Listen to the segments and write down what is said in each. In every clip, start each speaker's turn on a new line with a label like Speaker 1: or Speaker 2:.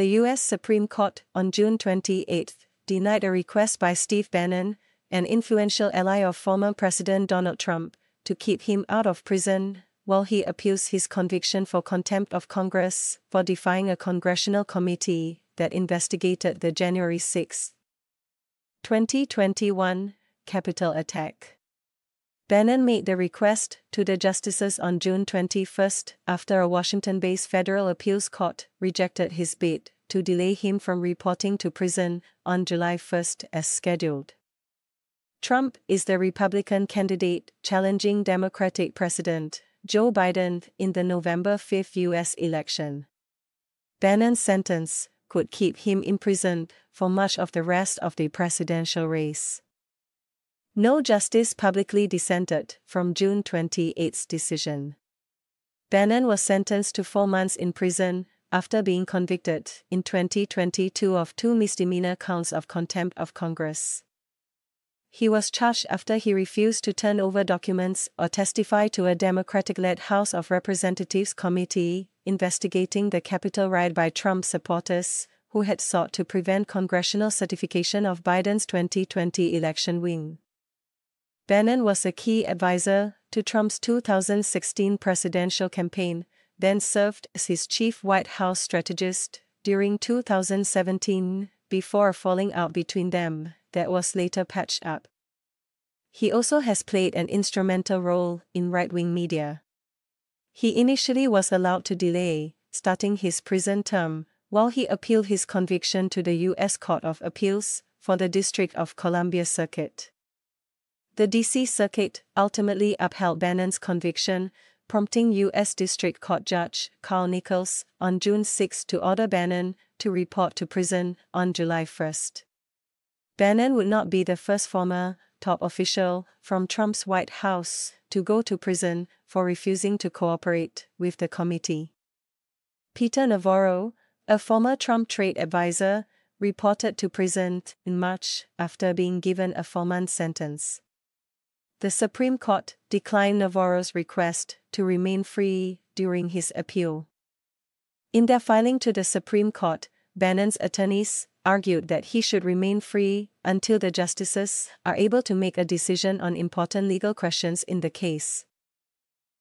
Speaker 1: The U.S. Supreme Court, on June 28, denied a request by Steve Bannon, an influential ally of former President Donald Trump, to keep him out of prison while he appeals his conviction for contempt of Congress for defying a congressional committee that investigated the January 6, 2021 Capitol attack. Bannon made the request to the justices on June 21 after a Washington based federal appeals court rejected his bid to delay him from reporting to prison on July 1 as scheduled. Trump is the Republican candidate challenging Democratic President Joe Biden in the November 5 U.S. election. Bannon's sentence could keep him imprisoned for much of the rest of the presidential race. No justice publicly dissented from June 28's decision. Bannon was sentenced to four months in prison after being convicted in 2022 of two misdemeanor counts of contempt of Congress. He was charged after he refused to turn over documents or testify to a Democratic led House of Representatives committee investigating the Capitol riot by Trump supporters who had sought to prevent congressional certification of Biden's 2020 election win. Bannon was a key advisor to Trump's 2016 presidential campaign, then served as his chief White House strategist during 2017 before a falling out between them that was later patched up. He also has played an instrumental role in right wing media. He initially was allowed to delay starting his prison term while he appealed his conviction to the U.S. Court of Appeals for the District of Columbia Circuit. The D.C. Circuit ultimately upheld Bannon's conviction, prompting U.S. District Court Judge Carl Nichols on June 6 to order Bannon to report to prison on July 1. Bannon would not be the first former, top official from Trump's White House to go to prison for refusing to cooperate with the committee. Peter Navarro, a former Trump trade advisor, reported to prison in March after being given a four month sentence the Supreme Court declined Navarro's request to remain free during his appeal. In their filing to the Supreme Court, Bannon's attorneys argued that he should remain free until the justices are able to make a decision on important legal questions in the case.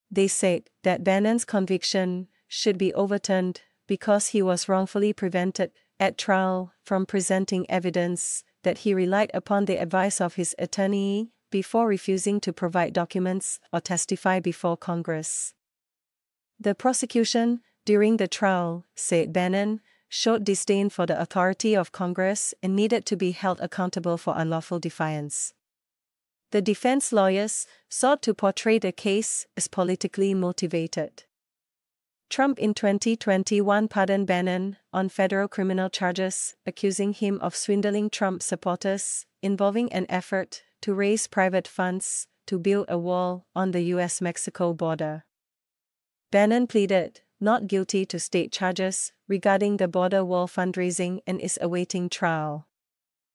Speaker 1: They said that Bannon's conviction should be overturned because he was wrongfully prevented at trial from presenting evidence that he relied upon the advice of his attorney before refusing to provide documents or testify before Congress. The prosecution, during the trial, said Bannon, showed disdain for the authority of Congress and needed to be held accountable for unlawful defiance. The defense lawyers sought to portray the case as politically motivated. Trump in 2021 pardoned Bannon on federal criminal charges, accusing him of swindling Trump supporters, involving an effort to raise private funds to build a wall on the US Mexico border. Bannon pleaded not guilty to state charges regarding the border wall fundraising and is awaiting trial.